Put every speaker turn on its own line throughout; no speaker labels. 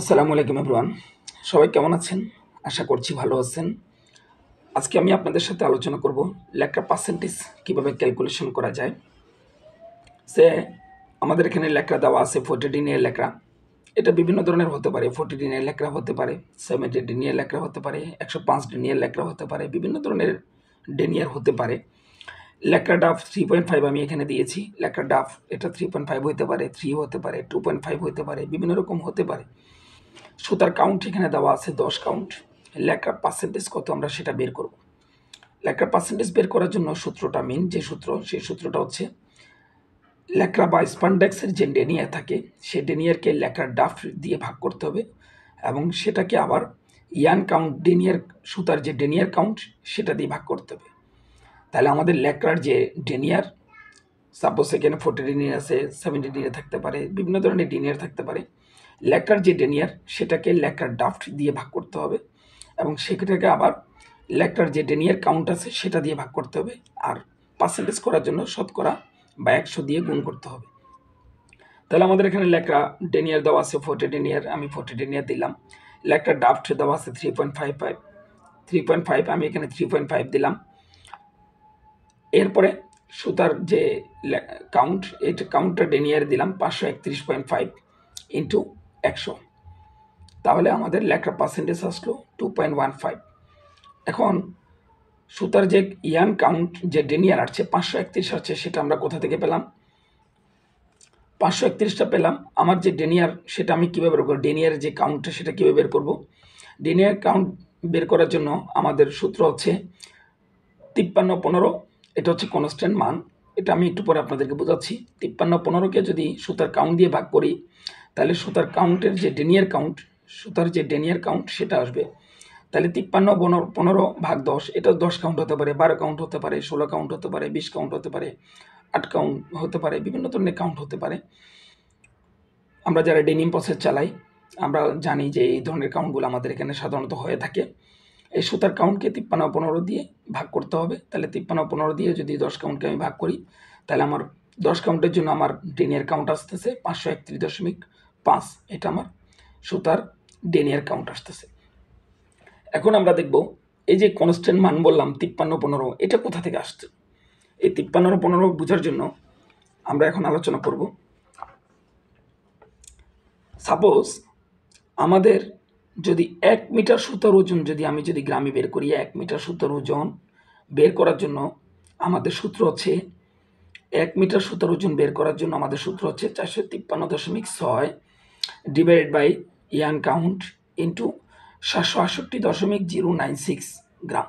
আসসালামু আলাইকুম এভরিওয়ান। সবাই কেমন আছেন? আশা করছি ভালো আছেন। আজকে আমি আপনাদের সাথে আলোচনা করব লেখার পার্সেন্টেজ কীভাবে ক্যালকুলেশন করা যায়। সে আমাদের এখানে লেখা দেওয়া আছে ফোর্টি ডিনের লেখা। এটা বিভিন্ন ধরনের হতে পারে। ফোর্টি ডিনের লেখা হতে পারে সেভেন্টি ডিনিয়ার লেখা হতে পারে, একশো পাঁচ ডিনিয়ার লেখা হতে পারে, বিভিন্ন ধরনের ডেনিয়ার হতে পারে। লেখা ডাফ থ্রি পয়েন্ট ফাইভ আমি এখানে দিয়েছি। লেখা ডাফ এটা থ্রি পয়েন্ট ফাইভ হতে পারে থ্রি হতে পারে টু পয়েন্ট ফাইভ হতে পারে, বিভিন্ন রকম হতে পারে। সুতার কাউন্ট এখানে দেওয়া আছে দশ কাউন্ট লেখার পার্সেন্টেজ কত আমরা সেটা বের করব। লেখার পার্সেন্টেজ বের করার জন্য সূত্রটা মেন যে সূত্র, সেই সূত্রটা হচ্ছে ল্যাকড়া বা স্পান্ডেক্সের যে ডেনিয়ার থাকে, সেই ডেনিয়ারকে ল্যাকড়ার ডাফ দিয়ে ভাগ করতে হবে এবং সেটাকে আবার ইয়ান কাউন্ট ডেনিয়ার সুতার যে ডেনিয়ার কাউন্ট সেটা দিয়ে ভাগ করতে হবে। তাহলে আমাদের ল্যাকড়ার যে ডেনিয়ার সাপোজ এখানে ফোর্টি ডিনিয়ার আছে সেভেন্টি ডিনিয়ার থাকতে পারে, বিভিন্ন ধরনের ডিনিয়ার থাকতে পারে। ল্যাকড়ার যে ডেনিয়ার, সেটাকে ল্যাকড়ার ডাফট দিয়ে ভাগ করতে হবে এবং সেটাকে আবার ল্যাকড়ার যে ডেনিয়ার কাউন্ট আছে, সেটা দিয়ে ভাগ করতে হবে আর পার্সেন্টেজ করার জন্য শতকরা বা একশো দিয়ে গুণ করতে হবে। তাহলে আমাদের এখানে ল্যাকড়া ডেনিয়ার দেওয়া আছে ফোর্টি ডেনিয়ার, আমি ফোর্টি ডেনিয়ার দিলাম। ল্যাকড়ার ডাফট দেওয়া আছে three point five five three point five আমি এখানে থ্রি পয়েন্ট ফাইভ দিলাম। এরপরে সুতার যে কাউন্ট এটা কাউন্টটা ডেনিয়ার দিলাম, পাঁচশো একত্রিশ পয়েন্ট ফাইভ ইন্টু একশো। তাহলে আমাদের লেখার পার্সেন্টেজ আসলো টু পয়েন্ট ওয়ান ফাইভ এখন সুতার যে ইয়ান কাউন্ট, যে ডেনিয়ার আসছে, পাঁচশো একত্রিশ আছে সেটা আমরা কোথা থেকে পেলাম? পাঁচশো একত্রিশটা পেলাম। আমার যে ডেনিয়ার, সেটা আমি কীভাবে বের করব? ডেনিয়ারের যে কাউন্টটা, সেটা কীভাবে বের করব? ডেনিয়ার কাউন্ট বের করার জন্য আমাদের সূত্র হচ্ছে তিপ্পান্ন পনেরো। এটা হচ্ছে কনস্ট্যান্ট মান। এটা আমি একটু পরে আপনাদেরকে বোঝাচ্ছি। তিপ্পান্ন পনেরোকে যদি সুতার কাউন্ট দিয়ে ভাগ করি তাহলে সুতার কাউন্টের যে ডেনিয়ার কাউন্ট, সুতার যে ডেনিয়ার কাউন্ট সেটা আসবে। তাহলে তিপ্পান্ন, পনেরো ভাগ দশ, এটা দশ কাউন্ট হতে পারে, বারো কাউন্ট হতে পারে, ষোলো কাউন্ট হতে পারে, বিশ কাউন্ট হতে পারে, আট কাউন্ট হতে পারে, বিভিন্ন ধরনের কাউন্ট হতে পারে। আমরা যারা ডেনিম প্রসেস চালাই, আমরা জানি যে এই ধরনের কাউন্টগুলো আমাদের এখানে সাধারণত হয়ে থাকে। এই সুতার কাউন্টকে তিপ্পান্ন, পনেরো দিয়ে ভাগ করতে হবে। তাহলে তিপ্পান্ন, পনেরো দিয়ে যদি দশ কাউন্টকে আমি ভাগ করি, তাহলে আমার দশ কাউন্টের জন্য আমার ডেনিয়ার কাউন্ট আসতেছে পাঁচশো একত্রিশ দশমিক পাঁচ, এটা আমার সুতার ডেনিয়ার কাউন্ট আসতেছে। এখন আমরা দেখব এই যে কনস্ট্যান্ট মান বললাম তিপ্পান্ন, পনেরো, এটা কোথা থেকে আসছে? এই তিপ্পান্ন, পনেরো বোঝার জন্য আমরা এখন আলোচনা করব। সাপোজ আমাদের যদি এক মিটার সুতার ওজন, যদি আমি যদি গ্রামে বের করি, এক মিটার সুতার ওজন বের করার জন্য আমাদের সূত্র হচ্ছে, এক মিটার সুতার ওজন বের করার জন্য আমাদের সূত্র হচ্ছে চারশো তিপ্পান্ন দশমিক ছয় divided by yarn count into সাতশো আটষট্টি দশমিক জিরো নাইন সিক্স গ্রাম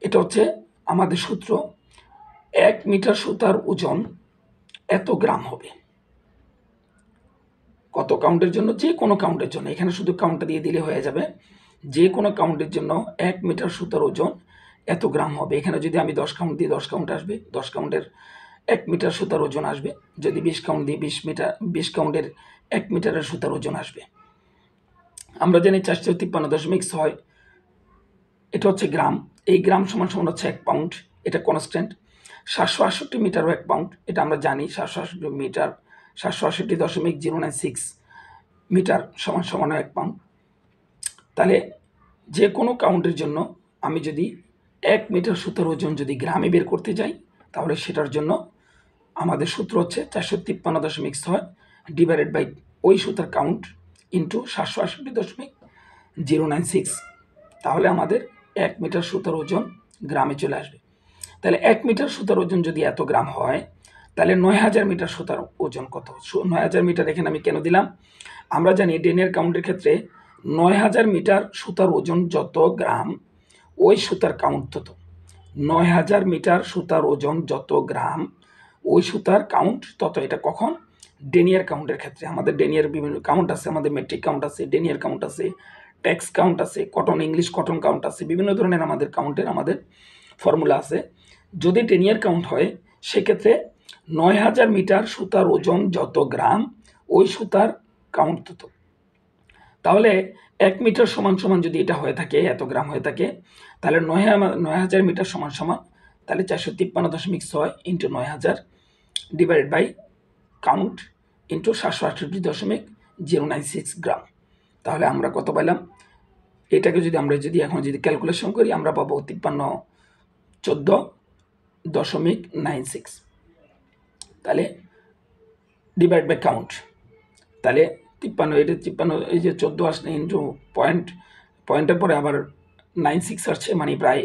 এটা হচ্ছে আমাদের সূত্র। এক মিটার সুতার ওজন এত গ্রাম হবে। কত কাউন্টের জন্য? যে কোনো কাউন্টের জন্য। এখানে শুধু কাউন্টটা দিয়ে দিলে হয়ে যাবে। যে কোনো কাউন্টের জন্য এক মিটার সুতার ওজন এত গ্রাম হবে। এখানে যদি আমি দশ কাউন্ট দিই দশ কাউন্ট আসবে, দশ কাউন্টের এক মিটার সুতার ওজন আসবে। যদি বিশ কাউন্ট দিই বিশ মিটার, বিশ কাউন্টের এক মিটারের সুতার ওজন আসবে। আমরা জানি চারশো তিপ্পান্ন দশমিক ছয়। এটা হচ্ছে গ্রাম। এই গ্রাম সমান সমান হচ্ছে এক পাউন্ড। এটা কনস্ট্যান্ট সাতশো আটষট্টি মিটারও এক পাউন্ড। এটা আমরা জানি সাতশো আটষট্টি মিটার, সাতশো আটষট্টি দশমিক জিরো নাইন সিক্স মিটার সমান সমান এক পাউন্ড। তাহলে যে কোনো কাউন্টের জন্য আমি যদি এক মিটার সুতার ওজন যদি গ্রামে বের করতে যাই, তাহলে সেটার জন্য আমাদের সূত্র হচ্ছে চারশো তিপ্পান্ন দশমিক ছয়। ডিভাইডেড বাই ওই সুতার কাউন্ট ইন্টু সাতশো আষট্টি দশমিক জিরো নাইন সিক্স তাহলে আমাদের এক মিটার সুতার ওজন গ্রামে চলে আসবে। তাহলে এক মিটার সুতার ওজন যদি এত গ্রাম হয়, তাহলে নয় হাজার মিটার সুতার ওজন কত? নয় হাজার মিটার এখানে আমি কেন দিলাম? আমরা জানি ডেনের কাউন্টের ক্ষেত্রে নয় হাজার মিটার সুতার ওজন যত গ্রাম, ওই সুতার কাউন্ট তত। নয় হাজার মিটার সুতার ওজন যত গ্রাম, ওই সুতার কাউন্ট তত। এটা কখন? ডেনিয়ার কাউন্টের ক্ষেত্রে আমাদের ডেনিয়ার বিভিন্ন কাউন্ট আছে, আমাদের মেট্রিক কাউন্ট আছে ডেনিয়ার কাউন্ট আছে ট্যাক্স কাউন্ট আছে কটন ইংলিশ কটন কাউন্ট আছে, বিভিন্ন ধরনের আমাদের কাউন্টের আমাদের ফর্মুলা আছে। যদি ডেনিয়ার কাউন্ট হয়, সেক্ষেত্রে নয় হাজার মিটার সুতার ওজন যত গ্রাম, ওই সুতার কাউন্ট তত। তাহলে এক মিটার সমান সমান যদি এটা হয়ে থাকে, এত গ্রাম হয়ে থাকে, তাহলে নয় নয় হাজার মিটার সমান সমান, তাহলে চারশো তিপ্পান্ন দশমিক ছয় ইন্টু নয় হাজার ডিভাইডেড বাই কাউন্ট ইন্টু সাতশো আটষট্টি দশমিক জিরো নাইন সিক্স গ্রাম। তাহলে আমরা কত পাইলাম? এটাকে যদি আমরা যদি এখন যদি ক্যালকুলেশন করি, আমরা পাবো তিপ্পান্ন চোদ্দ দশমিক নাইন সিক্স। তাহলে ডিভাইড বাই কাউন্ট তাহলে তিপ্পান্ন এটা তিপ্পান্ন, এই যে চোদ্দ আসলে ইন্টু পয়েন্ট, পয়েন্টের পরে আবার নাইন সিক্স আসছে মানে প্রায়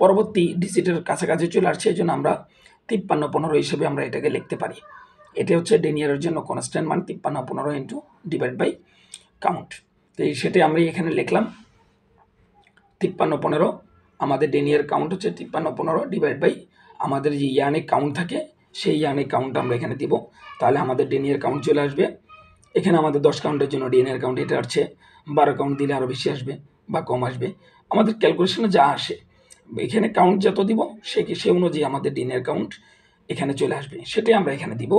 পরবর্তী ডিজিটের কাছাকাছি চলে আসছে, এই জন্য আমরা তিপ্পান্ন পনেরো হিসেবে আমরা এটাকে লিখতে পারি। এটা হচ্ছে ডেনিয়ারের জন্য কনস্ট্যান্ট মান তিপ্পান্ন, পনেরো ইন্টু ডিভাইড বাই কাউন্ট তো এই সেটাই আমরা এখানে লিখলাম। তিপ্পান্ন, পনেরো, আমাদের ডেনিয়ার কাউন্ট হচ্ছে তিপ্পান্ন, পনেরো ডিভাইড বাই আমাদের যে ইয়ানে কাউন্ট থাকে, সেই ইয়ানে কাউন্ট আমরা এখানে দিব। তাহলে আমাদের ডেনিয়ার কাউন্ট চলে আসবে। এখানে আমাদের দশ কাউন্টের জন্য ডিএনএর কাউন্ট এটা আসছে। বারো কাউন্ট দিলে আরও বেশি আসবে বা কম আসবে। আমাদের ক্যালকুলেশনে যা আসে, এখানে কাউন্ট যত দিব, সে সে অনুযায়ী আমাদের ডিএনএর কাউন্ট এখানে চলে আসবে। সেটাই আমরা এখানে দিব।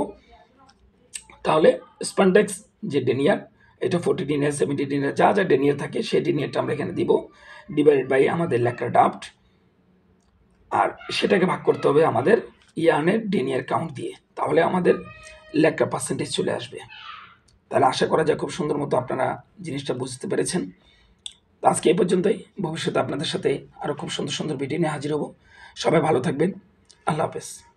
তাহলে স্পান্ডেক্স যে ডেনিয়ার এটা ফোর্টি ডিনিয়ার সেভেন্টি ডিনিয়ার যা যা ডেনিয়ার থাকে সেই ডেনিয়ারটা আমরা এখানে দিব ডিভাইডেড বাই আমাদের লেখার ডাফট আর সেটাকে ভাগ করতে হবে আমাদের ইয়ানের ডেনিয়ার কাউন্ট দিয়ে, তাহলে আমাদের লেখার পার্সেন্টেজ চলে আসবে। তাহলে আশা করা যায় খুব সুন্দর মতো আপনারা জিনিসটা বুঝতে পেরেছেন। তো আজকে এই পর্যন্তই, ভবিষ্যতে আপনাদের সাথে আরও খুব সুন্দর সুন্দর ভিডিও নিয়ে হাজির হব। সবাই ভালো থাকবেন। আল্লাহ হাফেজ।